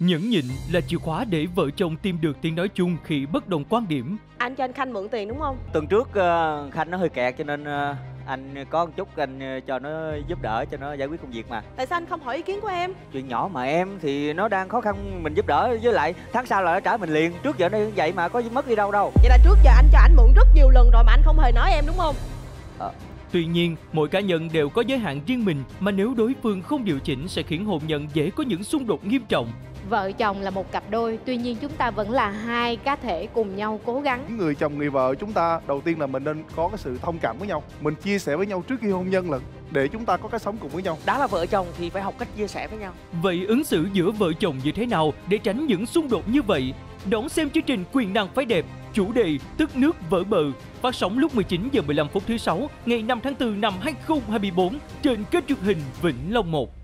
Nhẫn nhịn là chìa khóa để vợ chồng tìm được tiếng nói chung khi bất đồng quan điểm. Anh cho anh Khanh mượn tiền đúng không? Tuần trước uh, Khanh nó hơi kẹt cho nên uh, anh có một chút anh ờ, cho nó giúp đỡ cho nó giải quyết công việc mà Tại sao anh không hỏi ý kiến của em? chuyện nhỏ mà em thì nó đang khó khăn mình giúp đỡ với lại tháng sau là nó trả mình liền trước giờ nó vậy mà có mất đi đâu đâu Vậy là trước giờ anh cho anh mượn rất nhiều lần rồi mà anh không hề nói em đúng không? Tuy nhiên, mỗi cá nhân đều có giới hạn riêng mình mà nếu đối phương không điều chỉnh sẽ khiến hôn nhân dễ có những xung đột nghiêm trọng. Vợ chồng là một cặp đôi, tuy nhiên chúng ta vẫn là hai cá thể cùng nhau cố gắng. người chồng người vợ chúng ta đầu tiên là mình nên có cái sự thông cảm với nhau mình chia sẻ với nhau trước khi hôn nhân lận để chúng ta có cái sống cùng với nhau đã là vợ chồng thì phải học cách chia sẻ với nhau Vậy ứng xử giữa vợ chồng như thế nào để tránh những xung đột như vậy? Đón xem chương trình Quyền năng phái đẹp, chủ đề Tức nước vỡ bờ, phát sóng lúc 19 giờ 15 phút thứ sáu ngày 5 tháng 4 năm 2024 trên kênh truyền hình Vĩnh Long 1.